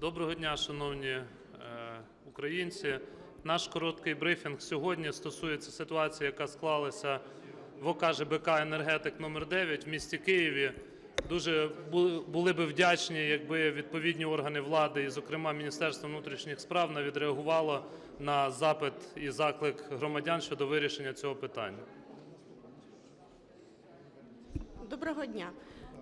Доброго дня, шановні е, українці. Наш короткий брифінг сьогодні стосується ситуації, яка склалася в ОК ЖБК «Енергетик номер 9 в місті Києві. Дуже бу- були би вдячні, якби відповідні органи влади, і, зокрема, Міністерство внутрішніх справ, не відреагувало на запит і заклик громадян щодо вирішення цього питання. Доброго дня.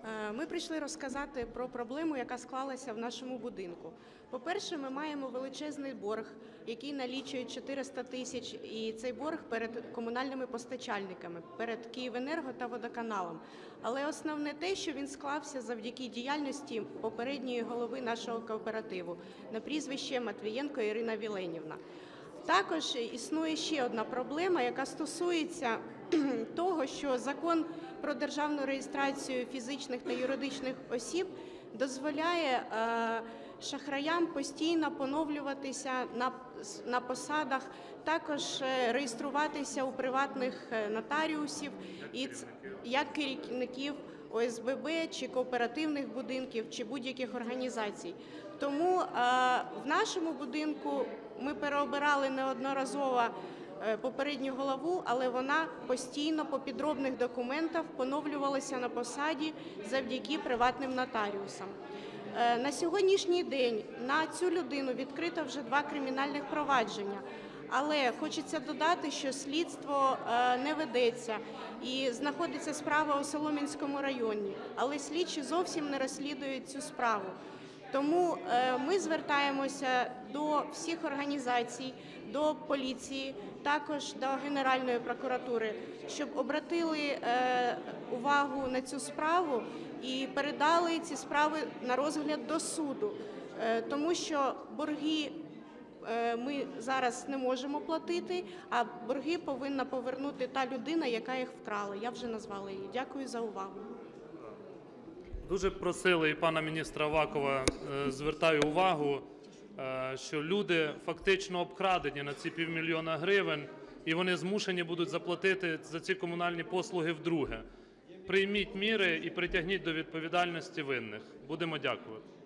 Е, Ми прийшли розказати про проблему, яка склалася в нашому будинку. По-перше, ми маємо величезний борг, який налічує 400 тисяч, і цей борг перед комунальними постачальниками, перед Київенерго та водоканалом. Але основне те, що він склався завдяки діяльності попередньої голови нашого кооперативу на прізвище Матвієнко Ірина Віленівна. Також існує ще одна проблема, яка стосується того, що закон про державну реєстрацію фізичних та юридичних осіб дозволяє е, шахраям постійно поновлюватися на, посадах, також е, реєструватися у приватних е, нотаріусів і як керівників ОСББ чи кооперативних будинків чи будь-яких організацій. Тому е, в нашому будинку ми переобирали неодноразово е, попередню голову, але вона постійно по підробних документах поновлювалася на посаді завдяки приватним нотаріусам. Е, На сьогоднішній день на цю людину відкрито вже два кримінальних провадження. Але хочеться додати, що слідство е, не ведеться і знаходиться справа у Солом'янському районі, але слідчі зовсім не розслідують цю справу. Тому е, ми звертаємося до всіх організацій, до поліції, також до Генеральної прокуратури, щоб обратили е, увагу на цю справу і передали ці справи на розгляд до суду, тому що борги ми зараз не можемо платити, а борги повинна повернути та людина, яка їх вкрала. Я вже назвала її. Дякую за увагу. Дуже просили і пана міністра Авакова, е, звертаю увагу, е, що люди фактично обкрадені на ці півмільйона гривень, і вони змушені будуть заплатити за ці комунальні послуги вдруге. Прийміть міри і притягніть до відповідальності винних. Будемо дякувати.